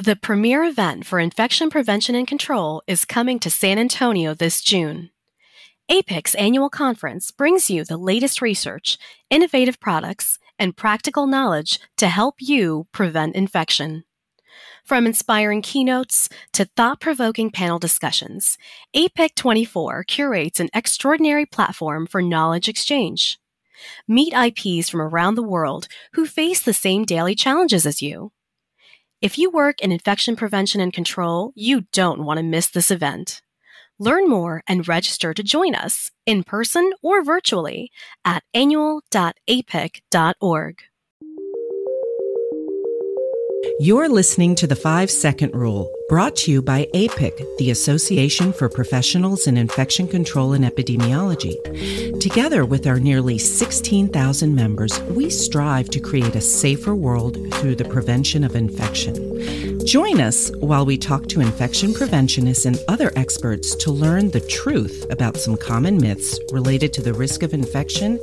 The premier event for infection prevention and control is coming to San Antonio this June. APIC's annual conference brings you the latest research, innovative products, and practical knowledge to help you prevent infection. From inspiring keynotes to thought provoking panel discussions, APIC 24 curates an extraordinary platform for knowledge exchange. Meet IPs from around the world who face the same daily challenges as you. If you work in infection prevention and control, you don't want to miss this event. Learn more and register to join us in person or virtually at annual.apic.org. You're listening to the five second rule, brought to you by APIC, the Association for Professionals in Infection Control and Epidemiology. Together with our nearly 16,000 members, we strive to create a safer world through the prevention of infection. Join us while we talk to infection preventionists and other experts to learn the truth about some common myths related to the risk of infection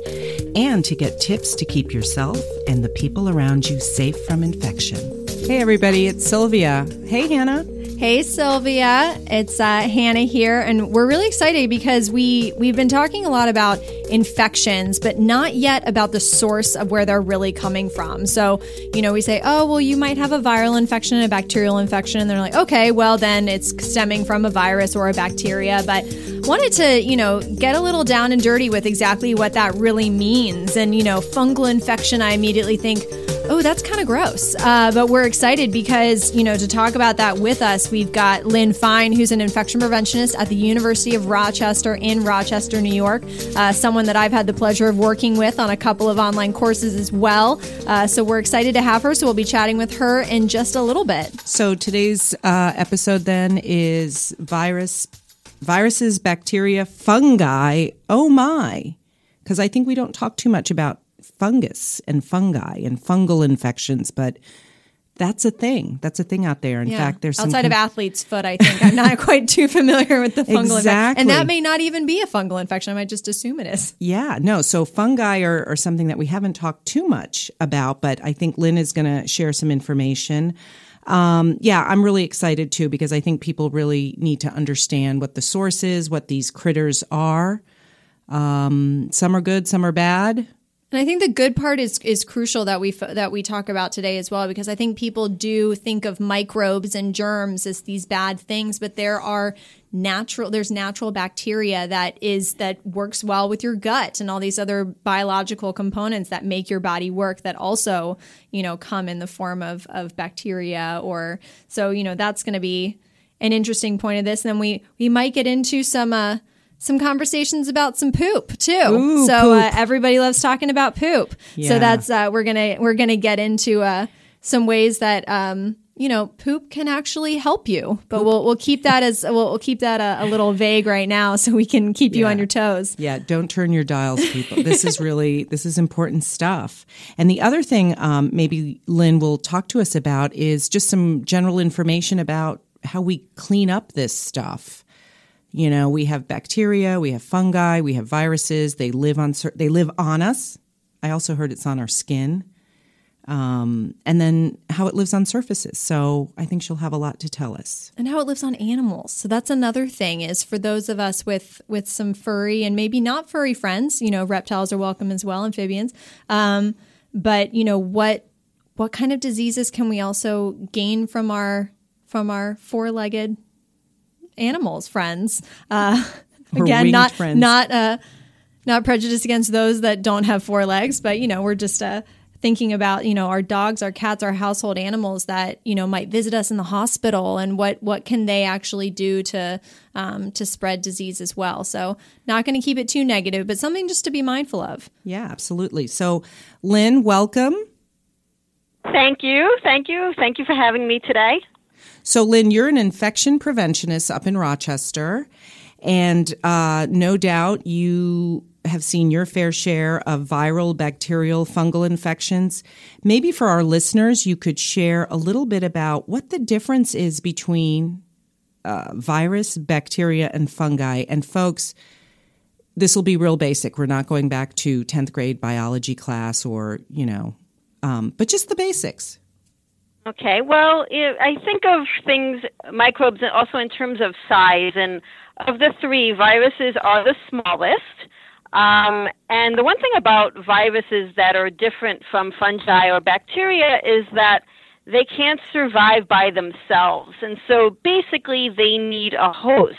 and to get tips to keep yourself and the people around you safe from infection. Hey, everybody, it's Silvia. Hey, Hannah. Hey Silvia, it's uh, Hannah here, and we're really excited because we we've been talking a lot about infections, but not yet about the source of where they're really coming from. So, you know, we say, oh, well, you might have a viral infection a bacterial infection, and they're like, okay, well, then it's stemming from a virus or a bacteria, but wanted to, you know, get a little down and dirty with exactly what that really means. And, you know, fungal infection, I immediately think, oh, that's kind of gross. Uh, but we're excited because, you know, to talk about that with us, we've got Lynn Fine, who's an infection preventionist at the University of Rochester in Rochester, New York, uh, someone that I've had the pleasure of working with on a couple of online courses as well. Uh, so we're excited to have her. So we'll be chatting with her in just a little bit. So today's uh, episode then is virus, viruses, bacteria, fungi. Oh my. Because I think we don't talk too much about fungus and fungi and fungal infections, but that's a thing. That's a thing out there. In yeah. fact, there's outside of athlete's foot. I think I'm not quite too familiar with the fungal exactly. infection, and that may not even be a fungal infection. I might just assume it is. Yeah, no. So fungi are, are something that we haven't talked too much about, but I think Lynn is going to share some information. Um, yeah, I'm really excited too because I think people really need to understand what the source is, what these critters are. Um, some are good, some are bad. And I think the good part is is crucial that we that we talk about today as well because I think people do think of microbes and germs as these bad things, but there are natural there's natural bacteria that is that works well with your gut and all these other biological components that make your body work that also you know come in the form of of bacteria or so you know that's going to be an interesting point of this. And then we we might get into some. Uh, some conversations about some poop too. Ooh, so poop. Uh, everybody loves talking about poop. Yeah. So that's uh, we're gonna we're gonna get into uh, some ways that um, you know poop can actually help you. But we'll we'll keep that as we'll, we'll keep that a, a, little vague right now, so we can keep yeah. you on your toes. Yeah, don't turn your dials, people. this is really this is important stuff. And the other thing, um, maybe Lynn will talk to us about is just some general information about how we clean up this stuff. You know, we have bacteria, we have fungi, we have viruses. They live on they live on us. I also heard it's on our skin. Um, and then how it lives on surfaces. So I think she'll have a lot to tell us. And how it lives on animals. So that's another thing is for those of us with with some furry and maybe not furry friends. You know, reptiles are welcome as well, amphibians. Um, but you know what what kind of diseases can we also gain from our from our four legged animals friends. Uh, again, not friends. not uh, not prejudice against those that don't have four legs, but you know we're just uh, thinking about you know our dogs, our cats, our household animals that you know might visit us in the hospital, and what what can they actually do to um, to spread disease as well. So not going to keep it too negative, but something just to be mindful of. Yeah, absolutely. So Lynn, welcome. Thank you. Thank you. Thank you for having me today. So, Lynn, you're an infection preventionist up in Rochester, and uh, no doubt you have seen your fair share of viral, bacterial, fungal infections. Maybe for our listeners, you could share a little bit about what the difference is between uh, virus, bacteria, and fungi. And, folks, this will be real basic. We're not going back to 10th grade biology class or, you know, um, but just the basics. Okay, well, I think of things, microbes, also in terms of size. And of the three, viruses are the smallest. Um, and the one thing about viruses that are different from fungi or bacteria is that they can't survive by themselves. And so basically, they need a host.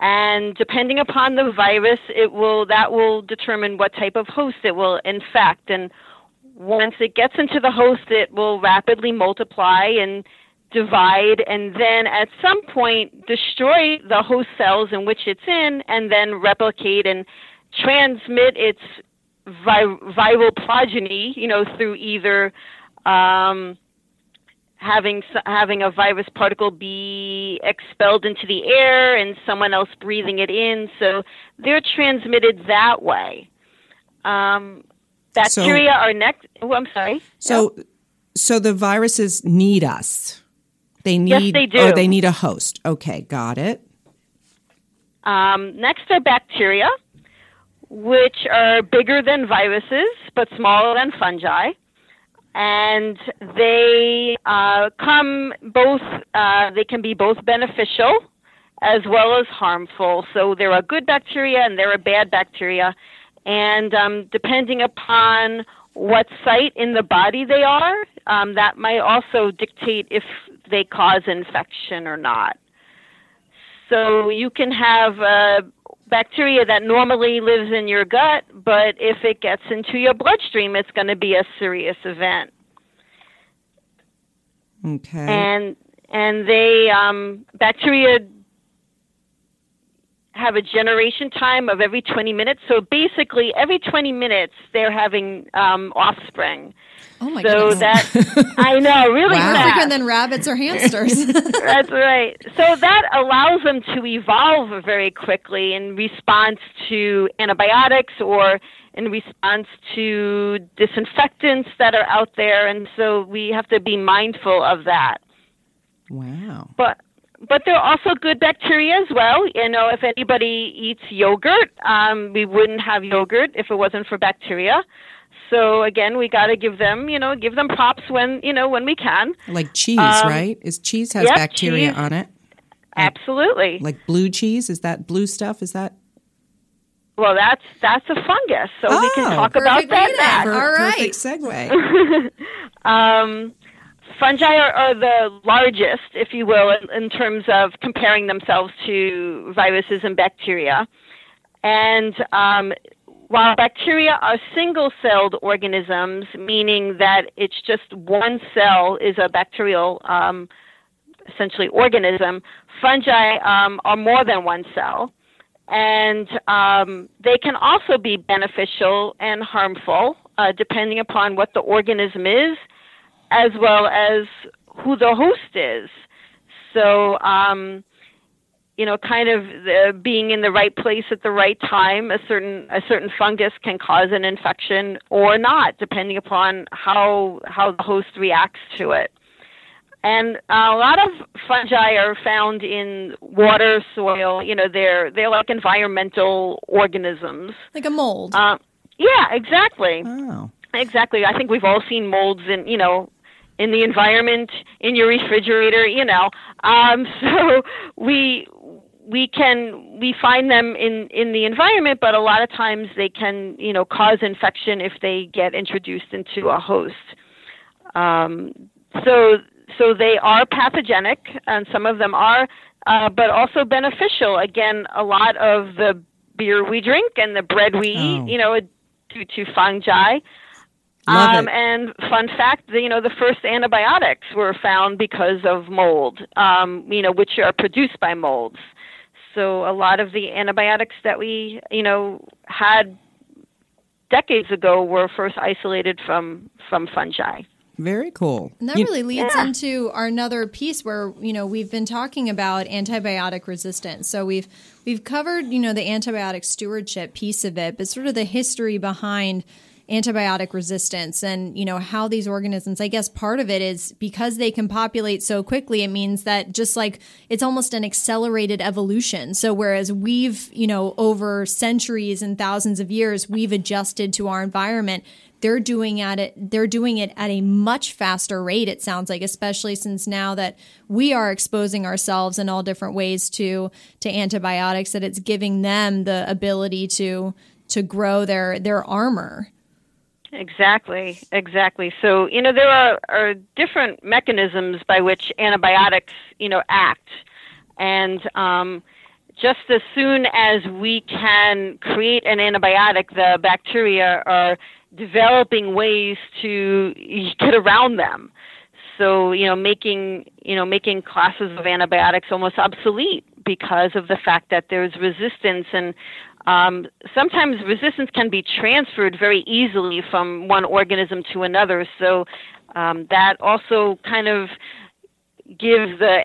And depending upon the virus, it will that will determine what type of host it will infect. And once it gets into the host, it will rapidly multiply and divide, and then at some point destroy the host cells in which it's in, and then replicate and transmit its vi- viral progeny, you know, through either um, having having a virus particle be expelled into the air and someone else breathing it in. So they're transmitted that way. Um, bacteria so, are next. Oh, I'm sorry. So, so the viruses need us. They need. Yes, they do. Or they need a host. Okay, got it. Um, next are bacteria, which are bigger than viruses but smaller than fungi and they uh, come both. Uh, they can be both beneficial as well as harmful. So there are good bacteria and there are bad bacteria, and um, depending upon what site in the body they are, um, that might also dictate if they cause infection or not. So you can have uh, bacteria that normally lives in your gut, but if it gets into your bloodstream, it's going to be a serious event. Okay. And and they um, bacteria have a generation time of every 20 minutes. So basically, every 20 minutes, they're having um, offspring. Oh my so goodness. that I know, really wow. fast. quicker than rabbits or hamsters. That's right. So that allows them to evolve very quickly in response to antibiotics or in response to disinfectants that are out there, and so we have to be mindful of that. Wow. But but they're also good bacteria as well. You know, if anybody eats yogurt, um, we wouldn't have yogurt if it wasn't for bacteria. So again, we got to give them, you know, give them props when, you know, when we can. Like cheese, um, right? Is cheese has yep, bacteria cheese. on it? Absolutely. Like blue cheese, is that blue stuff? Is that? Well, that's that's a fungus, so oh, we can talk about that. Per- All right. Perfect segue. um, fungi are, are, the largest, if you will, in, in, terms of comparing themselves to viruses and bacteria. And um, while bacteria are single celled organisms, meaning that it's just one cell is a bacterial, um, essentially, organism, fungi um, are more than one cell. And um, they can also be beneficial and harmful, uh, depending upon what the organism is, as well as who the host is. So, um, you know, kind of the, being in the right place at the right time. A certain a certain fungus can cause an infection or not, depending upon how how the host reacts to it. And a lot of fungi are found in water, soil. You know, they're they're like environmental organisms, like a mold. Uh, yeah, exactly. Oh. Exactly. I think we've all seen molds in you know in the environment in your refrigerator you know. Um so we we can we find them in in the environment but a lot of times they can you know cause infection if they get introduced into a host. Um, so so they are pathogenic and some of them are uh, but also beneficial. Again a lot of the beer we drink and the bread we oh. eat you know due to fungi um, and fun fact, you know, the first antibiotics were found because of mold, um, you know, which are produced by molds. So a lot of the antibiotics that we, you know, had decades ago were first isolated from from fungi. Very cool. And that you, really leads yeah. into our another piece where you know we've been talking about antibiotic resistance. So we've we've covered you know the antibiotic stewardship piece of it, but sort of the history behind antibiotic resistance. And you know how these organisms i guess part of it is because they can populate so quickly it means that just like it's almost an accelerated evolution. So whereas we've you know over centuries and thousands of years we've adjusted to our environment they're doing at it they're doing it at a much faster rate it sounds like especially since now that we are exposing ourselves in all different ways to to antibiotics that it's giving them the ability to to grow their their armor Exactly, exactly. So, you know, there are, are different mechanisms by which antibiotics, you know, act. And um, just as soon as we can create an antibiotic, the bacteria are developing ways to get around them. So, you know, making, you know, making classes of antibiotics almost obsolete because of the fact that there's resistance and um, sometimes resistance can be transferred very easily from one organism to another. So um, that also kind of gives the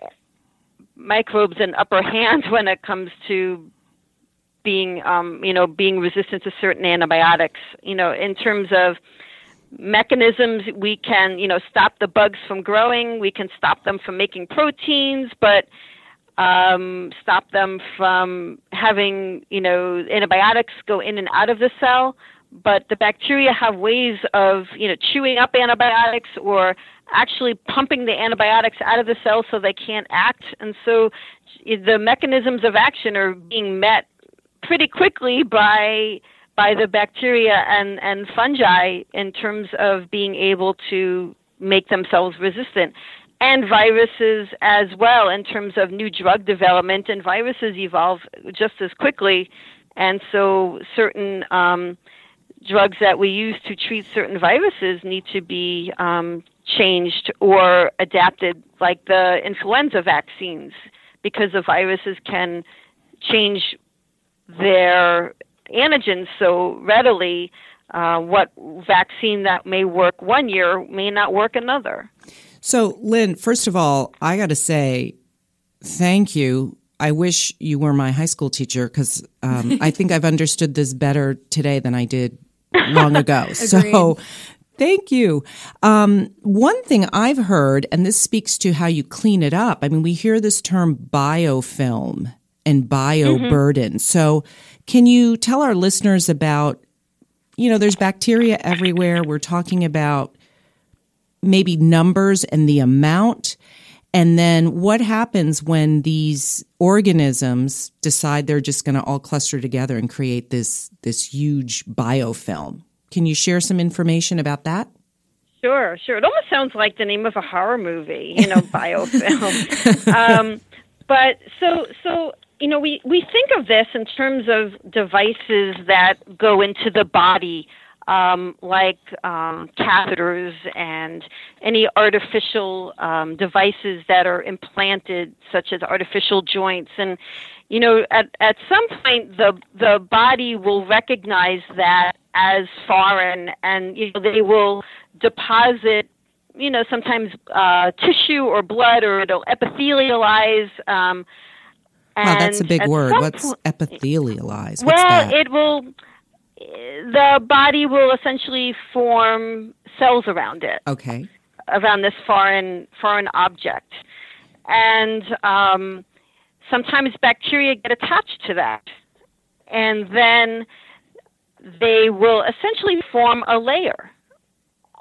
microbes an upper hand when it comes to being, um, you know, being resistant to certain antibiotics. You know, in terms of mechanisms, we can, you know, stop the bugs from growing. We can stop them from making proteins, but um, stop them from having, you know, antibiotics go in and out of the cell. But the bacteria have ways of, you know, chewing up antibiotics or actually pumping the antibiotics out of the cell so they can't act. And so the mechanisms of action are being met pretty quickly by by the bacteria and, and fungi in terms of being able to make themselves resistant and viruses as well in terms of new drug development. And viruses evolve just as quickly, and so certain um, drugs that we use to treat certain viruses need to be um, changed or adapted, like the influenza vaccines, because the viruses can change their antigens so readily. Uh, what vaccine that may work one year may not work another. So, Lynn, first of all, I got to say thank you. I wish you were my high school teacher because um, I think I've understood this better today than I did long ago. so, thank you. Um, one thing I've heard, and this speaks to how you clean it up. I mean, we hear this term biofilm and bioburden. Mm-hmm. So, can you tell our listeners about, you know, there's bacteria everywhere. We're talking about maybe numbers and the amount? And then what happens when these organisms decide they're just going to all cluster together and create this this huge biofilm? Can you share some information about that? Sure, sure. It almost sounds like the name of a horror movie, you know, biofilm. um, but so so you know, we, we think of this in terms of devices that go into the body um, like um, catheters and any artificial um, devices that are implanted, such as artificial joints. And you know, at at some point, the the body will recognize that as foreign, and you know, they will deposit. You know, sometimes uh, tissue or blood, or it'll epithelialize. Um, wow, that's a big word. What's epithelialize? What's well, that? it will the body will essentially form cells around it. Okay. Around this foreign foreign object, and um, sometimes bacteria get attached to that, and then they will essentially form a layer.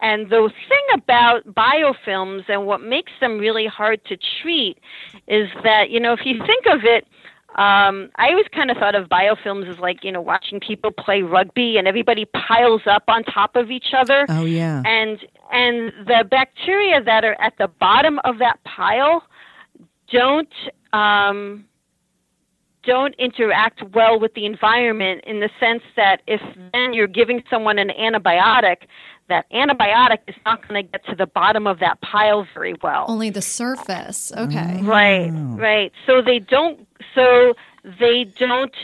And the thing about biofilms and what makes them really hard to treat is that, you know, if you think of it, um, I always kind of thought of biofilms as like you know watching people play rugby and everybody piles up on top of each other. Oh yeah. And and the bacteria that are at the bottom of that pile don't um, don't interact well with the environment in the sense that if then you're giving someone an antibiotic, that antibiotic is not going to get to the bottom of that pile very well. Only the surface. Okay. Right, right. So they don't so they don't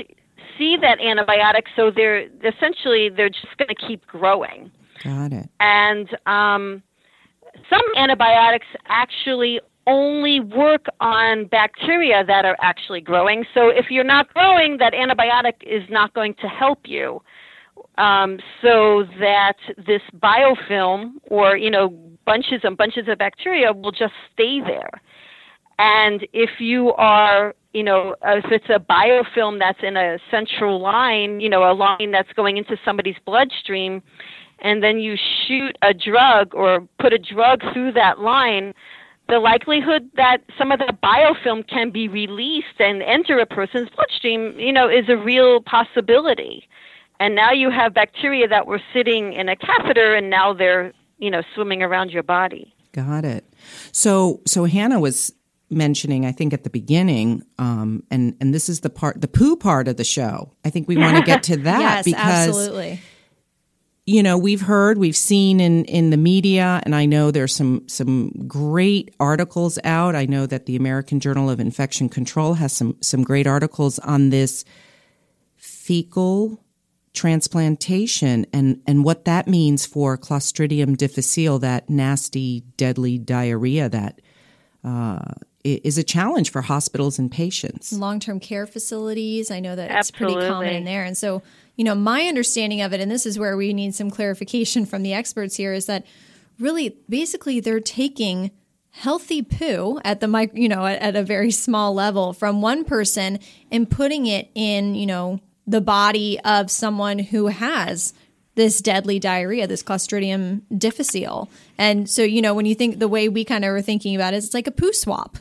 see that antibiotic so they're essentially they're just going to keep growing. Got it. And um, some antibiotics actually only work on bacteria that are actually growing. So if you're not growing, that antibiotic is not going to help you. um, so that this biofilm or you know bunches and bunches of bacteria will just stay there. And if you are, you know, if it's a biofilm that's in a central line, you know, a line that's going into somebody's bloodstream, and then you shoot a drug or put a drug through that line, the likelihood that some of the biofilm can be released and enter a person's bloodstream, you know, is a real possibility. And now you have bacteria that were sitting in a catheter and now they're, you know, swimming around your body. Got it. So so Hannah was mentioning, I think at the beginning, um, and and this is the part, the poo part of the show. I think we want to get to that yes, because absolutely you know we've heard we've seen in in the media and i know there's some some great articles out i know that the american journal of infection control has some some great articles on this fecal transplantation and and what that means for clostridium difficile that nasty deadly diarrhea that uh, is a challenge for hospitals and patients long-term care facilities i know that it's pretty common in there and so you know, my understanding of it, and this is where we need some clarification from the experts here, is that really basically they're taking healthy poo at the mic, you know, at, at a very small level from one person and putting it in, you know, the body of someone who has this deadly diarrhea, this Clostridium difficile. And so, you know, when you think the way we kind of were thinking about it, it's like a poo swap.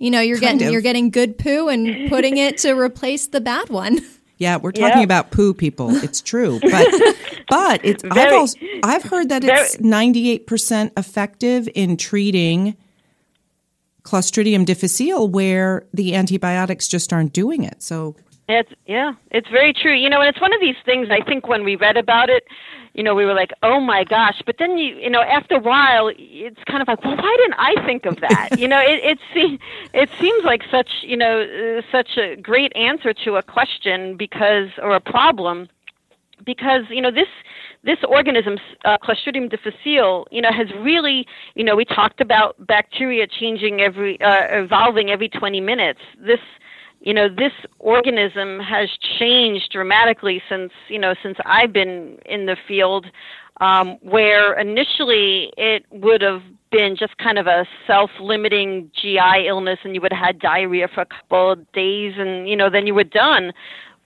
You know, you're Kind getting of. you're getting good poo and putting it to replace the bad one. Yeah, we're talking Yeah. about poo people. It's true, but but it's I've also, I've heard that it's ninety eight percent effective in treating Clostridium difficile, where the antibiotics just aren't doing it. So It's yeah, it's very true. You know, and it's one of these things. I think when we read about it, you know, we were like, "Oh my gosh!" But then you, you know, after a while, it's kind of like, "Well, why didn't I think of that?" you know, it it, se- it seems like such you know uh, such a great answer to a question because or a problem because you know this this organism uh, clostridium difficile you know has really you know we talked about bacteria changing every uh, evolving every 20 minutes this you know this organism has changed dramatically since you know since I've been in the field um, where initially it would have been just kind of a self-limiting GI illness and you would have had diarrhea for a couple of days and you know then you were done.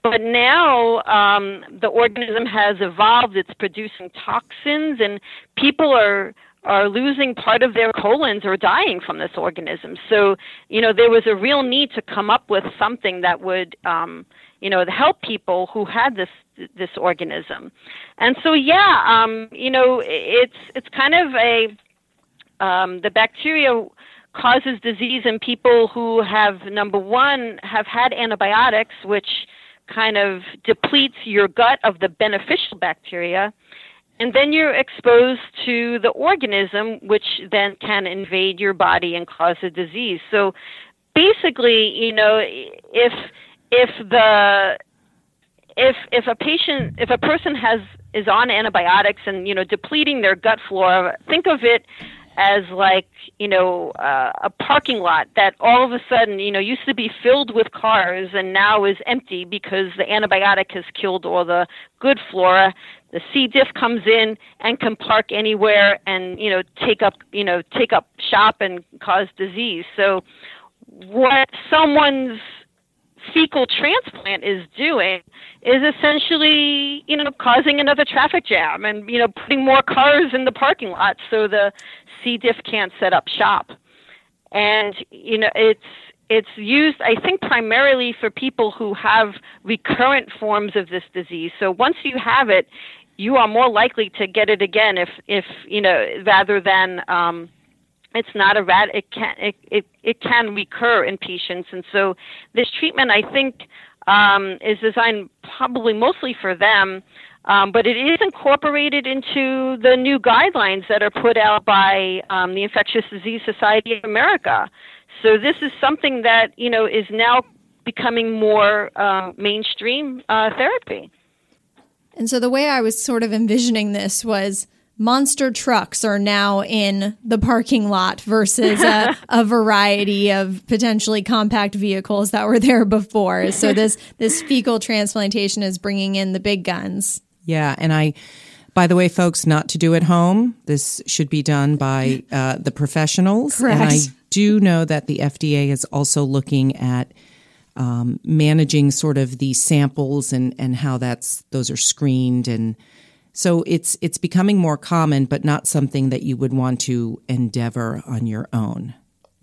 But now um, the organism has evolved; it's producing toxins, and people are are losing part of their colons or dying from this organism. So you know there was a real need to come up with something that would um, you know help people who had this this organism. And so yeah, um, you know it's it's kind of a um, the bacteria causes disease in people who have number one have had antibiotics, which kind of depletes your gut of the beneficial bacteria. And then you're exposed to the organism, which then can invade your body and cause a disease. So basically, you know, if if the if if a patient if a person has is on antibiotics and you know depleting their gut flora, think of it as like you know uh, a parking lot that all of a sudden you know used to be filled with cars and now is empty because the antibiotic has killed all the good flora. The c. diff comes in and can park anywhere and you know take up you know take up shop and cause disease. So what someone's fecal transplant is doing is essentially, you know, causing another traffic jam and, you know, putting more cars in the parking lot so the C. diff can't set up shop. And, you know, it's it's used, I think, primarily for people who have recurrent forms of this disease. So once you have it, you are more likely to get it again if, if you know, rather than um, it's not a rat it can it, it it can recur in patients. And so this treatment i think um, is designed probably mostly for them um, but it is incorporated into the new guidelines that are put out by um, the infectious disease society of america. So this is something that you know is now becoming more uh, mainstream uh, therapy. And so the way I was sort of envisioning this was monster trucks are now in the parking lot versus a, a variety of potentially compact vehicles that were there before. So this this fecal transplantation is bringing in the big guns. Yeah, and I by the way, folks, not to do at home. This should be done by uh, the professionals. Correct. And I do know that the FDA is also looking at um, managing sort of the samples and and how that's those are screened and so it's it's becoming more common, but not something that you would want to endeavor on your own.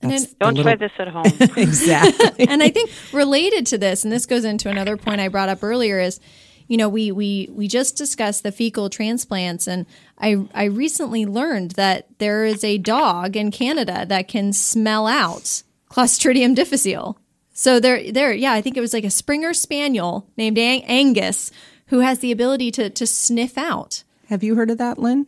That's the Don't little- try this at home. exactly. and I think related to this, and this goes into another point I brought up earlier, is you know we we we just discussed the fecal transplants, and I I recently learned that there is a dog in Canada that can smell out Clostridium difficile. So there there yeah, I think it was like a Springer Spaniel named Ang- Angus who has the ability to to sniff out. Have you heard of that, Lynn?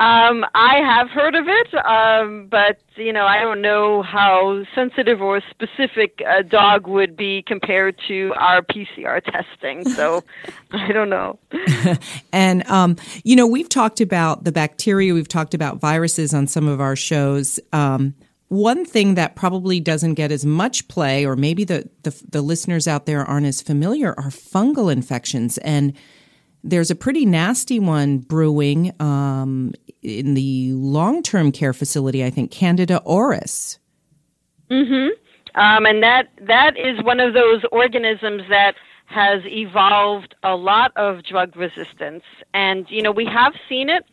Um, I have heard of it, um, but you know, I don't know how sensitive or specific a dog would be compared to our PCR testing. So I don't know. And, um, you know, we've talked about the bacteria, we've talked about viruses on some of our shows. Um, one thing that probably doesn't get as much play, or maybe the, the, the listeners out there aren't as familiar, are fungal infections. And there's a pretty nasty one brewing um, in the long term care facility, I think, Candida auris. Um, and that that is one of those organisms that has evolved a lot of drug resistance. And you know, we have seen it,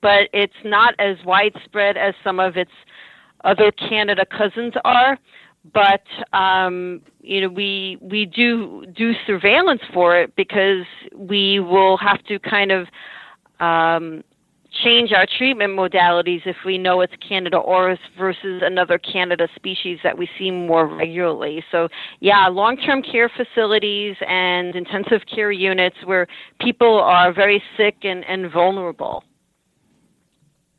but it's not as widespread as some of its other Candida cousins are. But um, you know, we we do do surveillance for it because we will have to kind of um, change our treatment modalities if we know it's Candida auris versus another Candida species that we see more regularly. So, yeah, long term care facilities and intensive care units where people are very sick and, and vulnerable.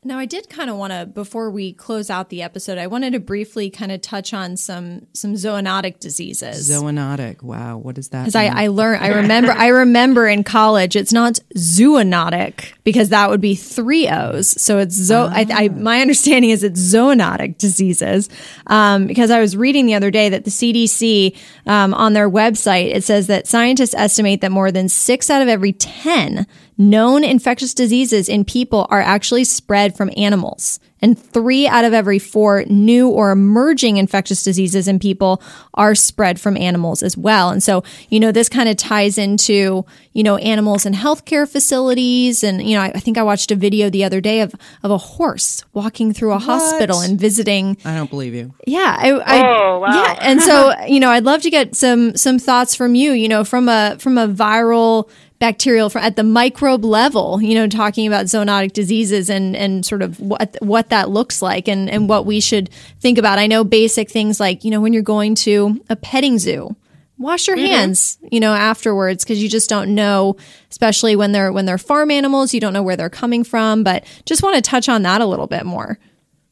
Now, I did kind of want to, before we close out the episode, I wanted to briefly kind of touch on some some zoonotic diseases. Zoonotic. Wow. What is that? Because I. I learned, I remember, I remember in college, it's not zoonotic because that would be three O's. So it's zo. I, I, my understanding is it's zoonotic diseases. Um, because I was reading the other day that the CDC um, on their website it says that scientists estimate that more than six out of every ten known infectious diseases in people are actually spread from animals. And three out of every four new or emerging infectious diseases in people are spread from animals as well. And so, you know, this kind of ties into, you know, animals in healthcare facilities. And, you know, I, I think I watched a video the other day of, of a horse walking through a hospital and visiting I don't believe you. yeah, I, I Oh, wow. yeah, and so you know, I'd love to get some some thoughts from you. You know, from a from a viral bacterial from at the microbe level. You know, talking about zoonotic diseases and and sort of what what that looks like and and what we should think about. I know basic things like you know when you're going to a petting zoo. Wash your hands, you know, afterwards because you just don't know, especially when they're when they're farm animals. You don't know where they're coming from, but just want to touch on that a little bit more.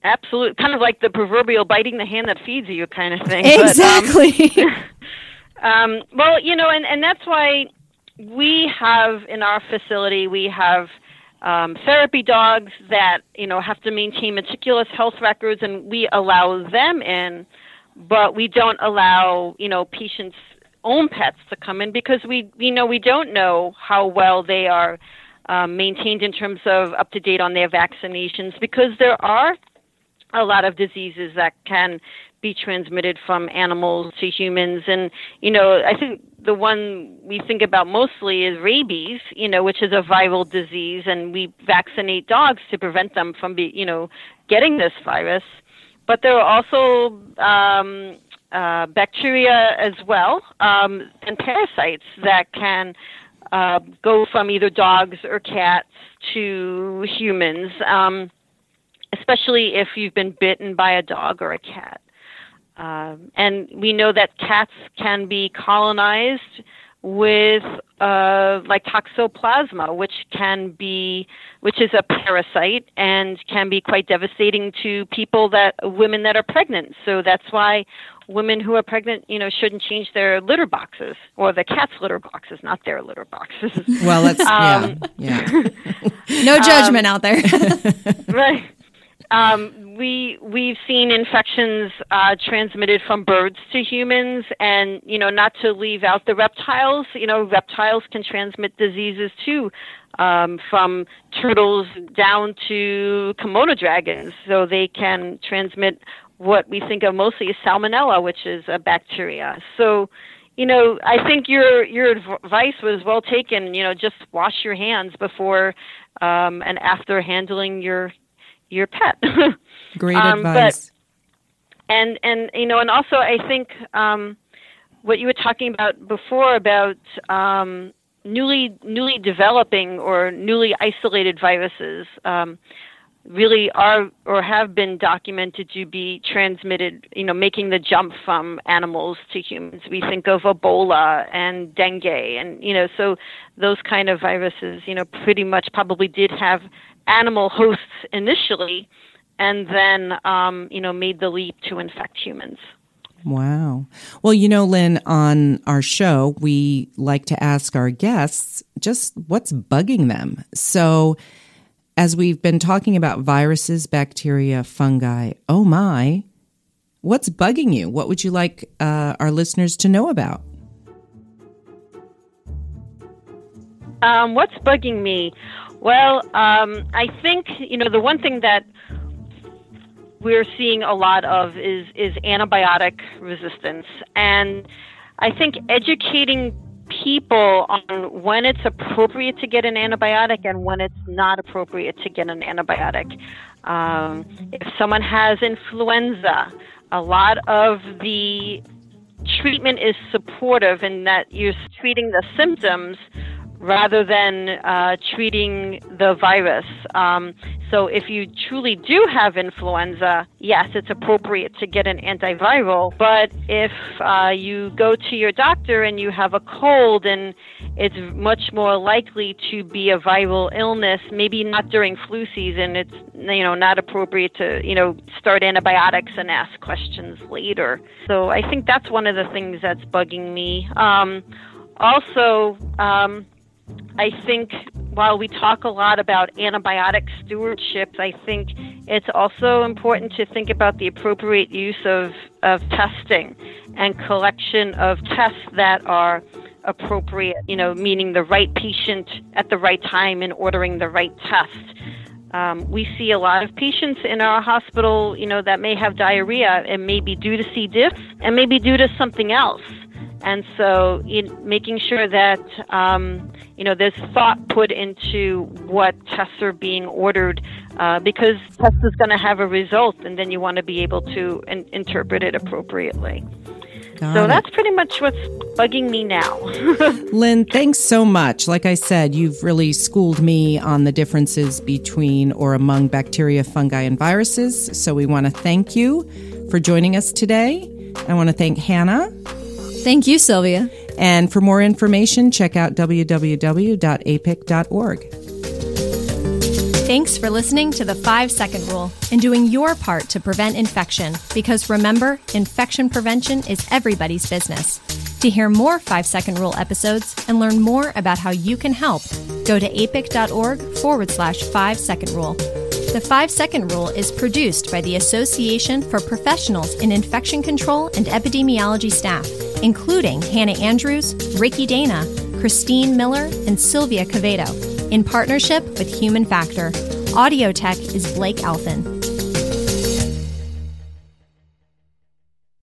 Absolutely. Kind of like the proverbial biting the hand that feeds you kind of thing. But, um, Exactly. Um, well, you know, and, and that's why we have in our facility, we have um, therapy dogs that, you know, have to maintain meticulous health records and we allow them in, but we don't allow, you know, patients' own pets to come in because we, you know, we don't know how well they are um, maintained in terms of up to date on their vaccinations because there are a lot of diseases that can be transmitted from animals to humans. And you know i think the one we think about mostly is rabies you know which is a viral disease and we vaccinate dogs to prevent them from be you know getting this virus but there are also um, uh, bacteria as well um, and parasites that can uh, go from either dogs or cats to humans um, especially if you've been bitten by a dog or a cat. Um, and we know that cats can be colonized with uh, like toxoplasma, which can be, which is a parasite and can be quite devastating to people that women that are pregnant. So that's why women who are pregnant, you know, shouldn't change their litter boxes or the cat's litter boxes, not their litter boxes. Well, let's, Um, yeah. Yeah. No judgment out there. right. Um, we we've seen infections uh, transmitted from birds to humans, and you know, not to leave out the reptiles. You know, reptiles can transmit diseases too, um, from turtles down to Komodo dragons. So they can transmit what we think of mostly as salmonella, which is a bacteria. So you know, I think your your advice was well taken. You know, just wash your hands before um, and after handling your your pet. Great um, advice. But, and and you know, and also I think um, what you were talking about before about um, newly newly developing or newly isolated viruses. Um, really are or have been documented to be transmitted, you know, making the jump from animals to humans. We think of Ebola and dengue and you know, so those kind of viruses, you know, pretty much probably did have animal hosts initially and then um, you know, made the leap to infect humans. Wow. Well, you know, Lynn, on our show, we like to ask our guests just what's bugging them. So, as we've been talking about viruses, bacteria, fungi, oh my, what's bugging you? What would you like uh, our listeners to know about? Um, what's bugging me? Well, um, I think you know the one thing that we're seeing a lot of is is antibiotic resistance, and I think educating people on when it's appropriate to get an antibiotic and when it's not appropriate to get an antibiotic. Um, if someone has influenza, a lot of the treatment is supportive in that you're treating the symptoms rather than uh, treating the virus. Um, so, if you truly do have influenza, yes, it's appropriate to get an antiviral. But if uh, you go to your doctor and you have a cold, and it's much more likely to be a viral illness, maybe not during flu season, it's you know not appropriate to you know start antibiotics and ask questions later. So, I think that's one of the things that's bugging me. Um, also, um, I think while we talk a lot about antibiotic stewardship, I think it's also important to think about the appropriate use of, of testing and collection of tests that are appropriate, you know, meaning the right patient at the right time and ordering the right test. Um, we see a lot of patients in our hospital, you know, that may have diarrhea and may be due to C. diff and maybe due to something else. And so, in making sure that um, you know there's thought put into what tests are being ordered, uh, because test is going to have a result, and then you want to be able to in- interpret it appropriately. Got so it. that's pretty much what's bugging me now. Lynn, thanks so much. Like I said, you've really schooled me on the differences between or among bacteria, fungi, and viruses. So we want to thank you for joining us today. I want to thank Hannah Thank you, Silvia. And for more information, check out www.apic.org. Thanks for listening to the five second rule and doing your part to prevent infection. Because remember, infection prevention is everybody's business. To hear more five second rule episodes and learn more about how you can help, go to apic.org forward slash five second rule. The five second rule is produced by the Association for Professionals in Infection Control and Epidemiology staff including Hannah Andrews, Ricky Dana, Christine Miller, and Silvia Quevedo, in partnership with Human Factor. Audio tech is Blake Alphen.